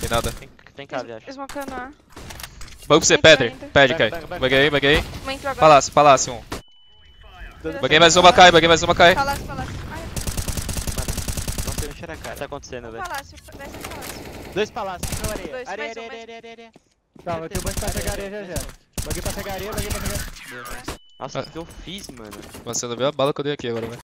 Tem nada. Tem, tem cave, acho. Smocando A. Bug pra você, Petri. Pede, cai. Kai. Buguei, buguei. Palácio, palácio, um. Buguei mais uma, cai, buguei mais uma, cai. Palácio, palácio. Ai, Não sei encher a O que tá acontecendo, velho? palácio. Desce no palácio. Dois palácios, na areia. Dois, areia, areia, areia, areia, areia. Calma, eu tenho banco pra pegar areia já já. Buguei pra pegar areia, buguei pra pegar. Nossa, o que eu fiz, mano? Você não viu a bala que eu dei aqui agora, velho.